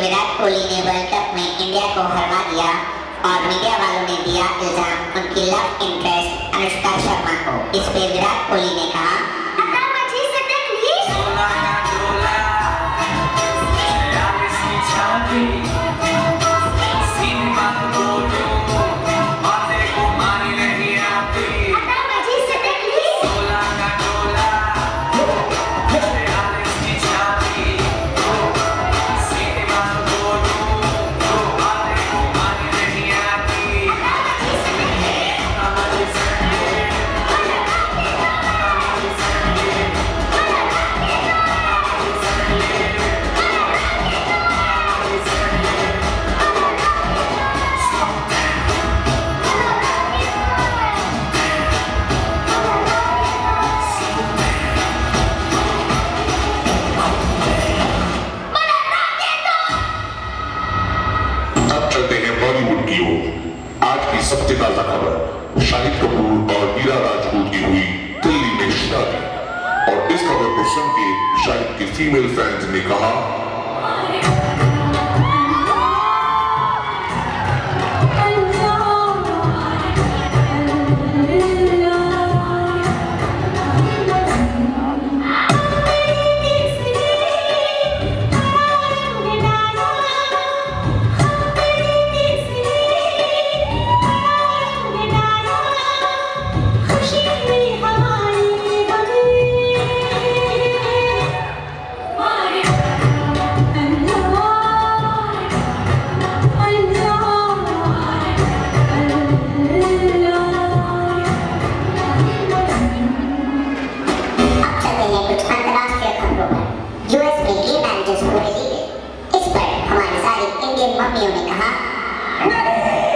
आता माझी सबसे ताज़ा खबर, शाहिद कपूर और मीरा राजपूत की हुई दिल्ली में शादी। और इस खबर को सुन के शाहिद के फीमेल फैंस ने कहा में गे मैरिजेस है इस पर हमारी सारी इंडियन मम्मियों ने कहा